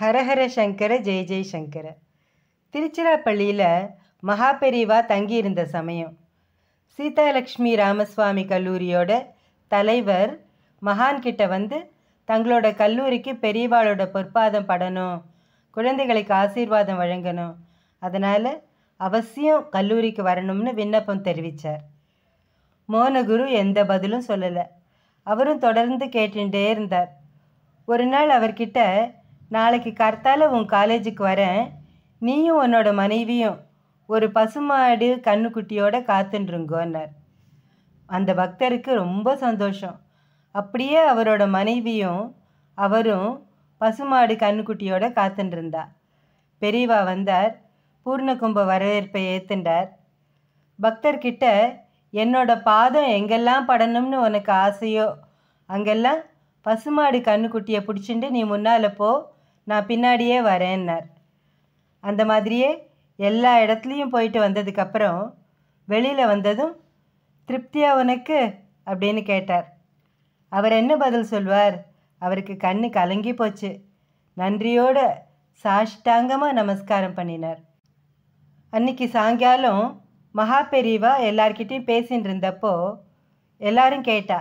ஹரஹர சங்கர ஜெய ஜெய் சங்கர. திருச்சிராப்பள்ளியில் மகாபெரிவா தங்கியிருந்த சமயம். சீதாலக்ஷ்மி ராமசுவாமி கல்லூரியோட தலைவர் மகான்கிட்ட வந்து தங்களோட கல்லூரிக்கு பெரியவாளோட பொற்பாதம் படணும். குழந்தைகளுக்கு ஆசீர்வாதம் வழங்கணும். அதனால் அவசியம் கல்லூரிக்கு வரணும்னு விண்ணப்பம் தெரிவித்தார் மோனகுரு எந்த பதிலும் சொல்லலை. அவரும் தொடர்ந்து கேட்டுட்டே இருந்தார். ஒரு நாள் அவர்கிட்ட நாளைக்கு கர்த்தால உன் காலேஜுக்கு வரேன். நீயும் உன்னோட மனைவியும் ஒரு பசுமாடு கண்ணுக்குட்டியோட காத்துன்றுங்கோன்னார். அந்த பக்தருக்கு ரொம்ப சந்தோஷம். அப்படியே அவரோட மனைவியும் அவரும் பசுமாடு கண்ணுக்குட்டியோட காத்துன்றிருந்தா. பெரியவா வந்தார். பூர்ணகும்ப வரவேற்பை ஏத்துண்டார் பக்தர்கிட்ட என்னோட பாதம் எங்கெல்லாம் படணும்னு உனக்கு ஆசையோ அங்கெல்லாம் பசுமாடு கண்ணுக்குட்டியை பிடிச்சிட்டு நீ முன்னால் போ. நான் பின்னாடியே வரேன்னார். அந்த மாதிரியே எல்லா இடத்துலையும் போயிட்டு வந்ததுக்கப்புறம் வெளியில் வந்ததும் திருப்தியா உனக்கு அப்படின்னு கேட்டார். அவர் என்ன பதில் சொல்வார்? அவருக்கு கண்ணு கலங்கி போச்சு. நன்றியோட சாஷ்டாங்கமாக நமஸ்காரம் பண்ணினார். அன்னைக்கு சாயங்காலம் மகா பெரியவா எல்லார்கிட்டையும் பேசின்னு இருந்தப்போ எல்லாரும் கேட்டா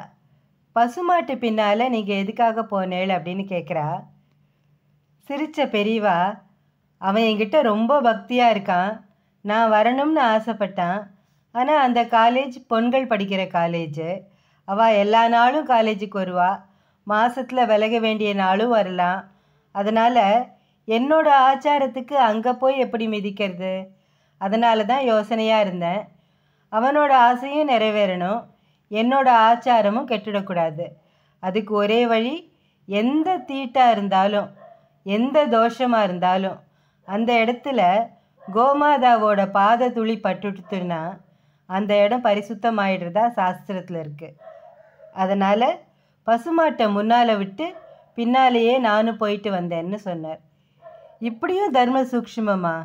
பசுமாட்டு பின்னால் நீங்கள் எதுக்காக போனேள்? அப்படின்னு கேட்குறா சிரிச்ச பெரியவா அவன் என்கிட்ட ரொம்ப பக்தியாக இருக்கான். நான் வரணும்னு ஆசைப்பட்டான். ஆனால் அந்த காலேஜ் பொண்கள் படிக்கிற காலேஜு அவள் எல்லா நாளும் காலேஜுக்கு வருவா. மாதத்தில் விலக வேண்டிய நாளும் வரலாம். அதனால் என்னோட ஆச்சாரத்துக்கு அங்கே போய் எப்படி மிதிக்கிறது? அதனால தான் யோசனையாக இருந்தேன். அவனோட ஆசையும் நிறைவேறணும். என்னோட ஆச்சாரமும் கெட்டுடக்கூடாது. அதுக்கு ஒரே வழி எந்த தீட்டாக இருந்தாலும் எந்த தோஷமாக இருந்தாலும் அந்த இடத்துல கோமாதாவோட பாத துளி பட்டுட்டுனா அந்த இடம் பரிசுத்தமாயிடுறதா சாஸ்திரத்தில் இருக்குது அதனால் பசுமாட்டை முன்னால் விட்டு பின்னாலேயே நானும் போயிட்டு வந்தேன்னு சொன்னார். இப்படியும் தர்ம சூக்ஷ்மமா?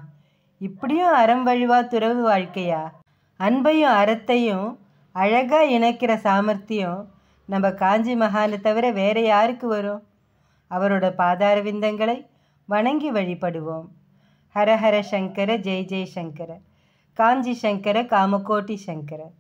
இப்படியும் அறம் வழிவா துறவு வாழ்க்கையா? அன்பையும் அறத்தையும் அழகாக இணைக்கிற சாமர்த்தியம் நம்ம காஞ்சி மகானை தவிர வேறு யாருக்கு வரும்? அவரோட பாதாரவிந்தங்களை வணங்கி வழிபடுவோம். ஹரஹர சங்கர ஜெய் ஜெய் சங்கர. காஞ்சி சங்கர காமகோட்டி சங்கர.